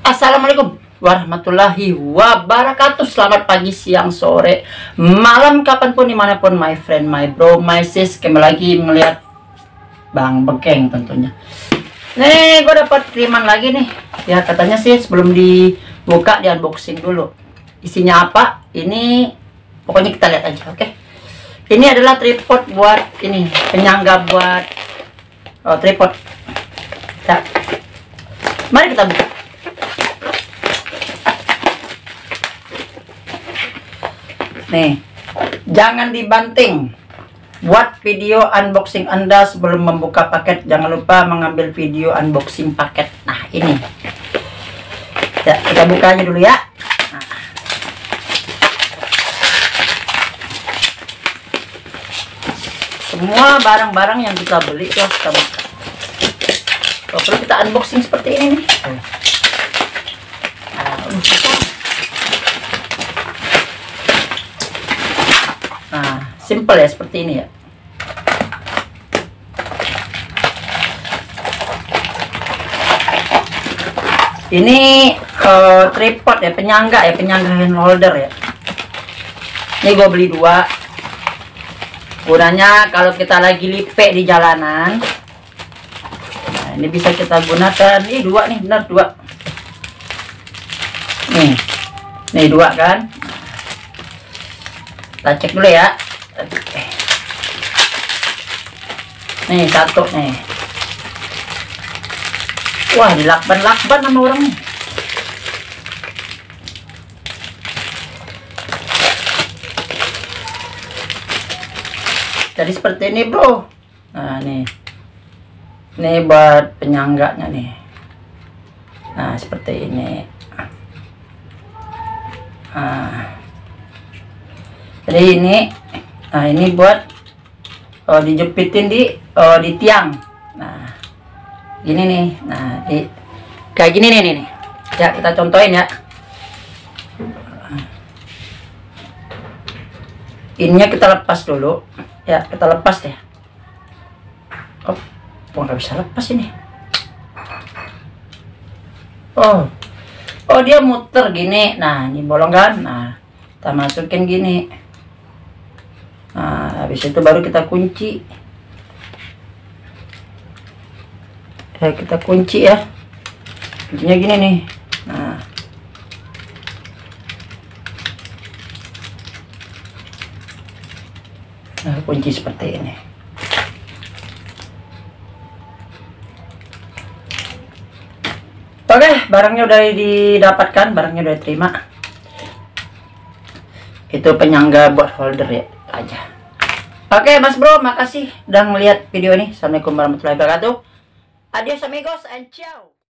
Assalamualaikum warahmatullahi wabarakatuh. Selamat pagi, siang, sore, malam Kapan pun, di mana pun my friend, my bro, my sis. Kembali lagi melihat Bang Bekeng tentunya. Nih gue dapat kiriman lagi nih. Ya katanya sih sebelum dibuka di unboxing dulu. Isinya apa? Ini pokoknya kita lihat aja oke? Okay? Ini adalah tripod buat ini penyangga buat oh, tripod. Ya. Mari kita buka Nih, jangan dibanting. Buat video unboxing Anda sebelum membuka paket, jangan lupa mengambil video unboxing paket. Nah, ini. Ya, kita bukanya dulu ya. Nah. Semua barang-barang yang kita beli ya kita buka. Kalau kita unboxing seperti ini nih. Nah, simple ya seperti ini ya. Ini uh, tripod ya, penyangga ya, penyangga hand holder ya. Ini gue beli dua. Gunanya kalau kita lagi lipe di jalanan. Nah, ini bisa kita gunakan. Ini dua nih, benar dua. Nih, nih dua kan kita cek dulu ya. Nih satu nih. Wah dilakban-lakban sama orang nih. Jadi seperti ini bro. Nah nih. Ini buat penyangganya nih. Nah seperti ini. Nah jadi ini nah ini buat oh, dijepitin di oh, di tiang. Nah gini nih. Nah di kayak gini nih nih, ya kita contohin ya. Ininya kita lepas dulu. Ya kita lepas deh. Oh kok nggak bisa lepas ini? Oh oh dia muter gini. Nah ini bolong kan? Nah kita masukin gini nah habis itu baru kita kunci. Ya kita kunci ya. Kuncinya gini nih. Nah. Nah kunci seperti ini. Oke barangnya udah didapatkan barangnya udah diterima. Itu penyangga buat holder ya aja. Oke, Mas Bro, makasih udah ngeliat video ini. Assalamualaikum warahmatullahi wabarakatuh. Adios amigos and ciao.